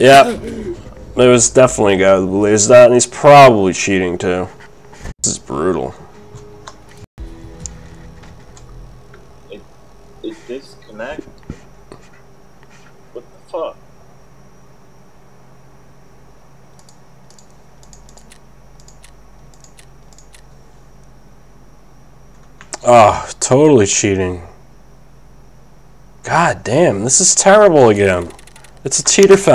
Yeah, It was definitely a guy that believes that, and he's probably cheating too. This is brutal. It, it disconnect? What the fuck? Oh, totally cheating. God damn, this is terrible again. It's a cheater fest.